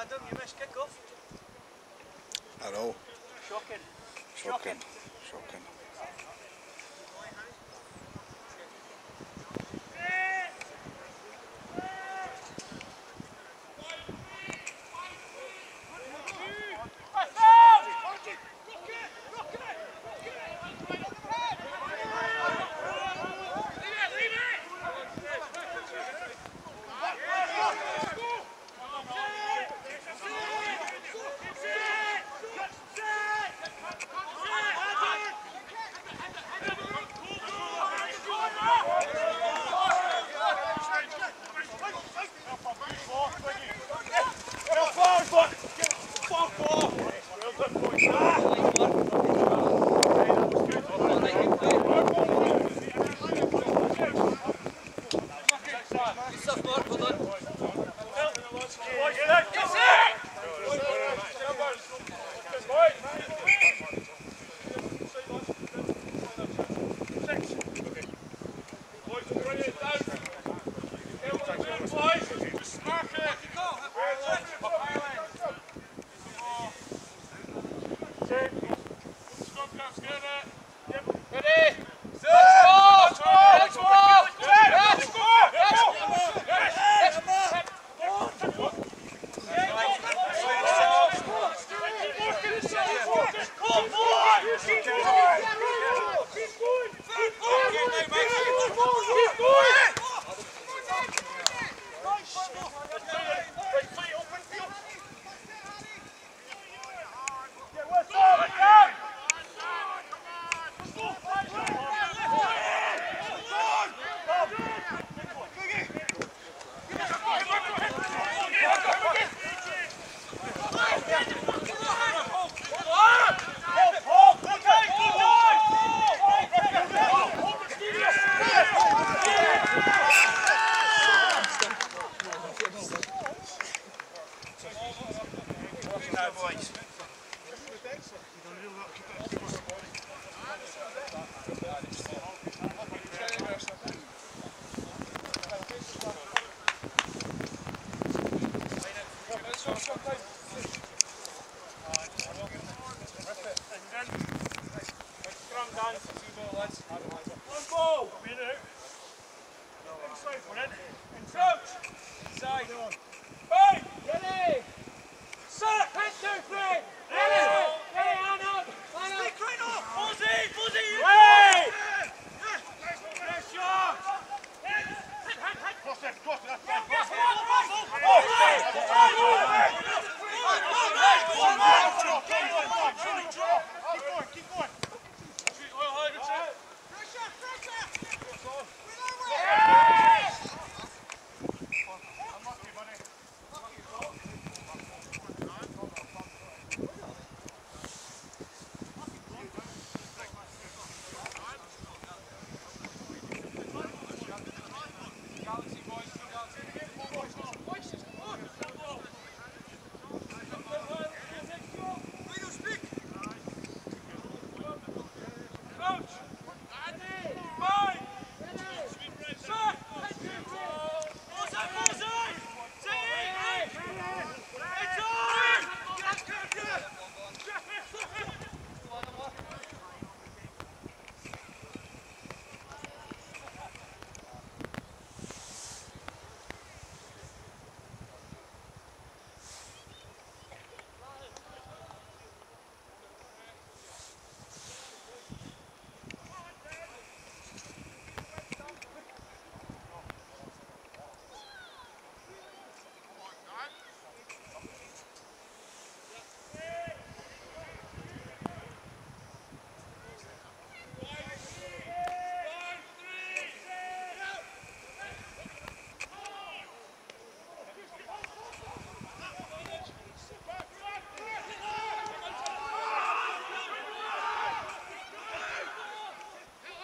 Adam, you missed kick off. I know. Shocking. Shocking. Shocking. good Ready? Vai, vai, vai. Cross it, cross it, that's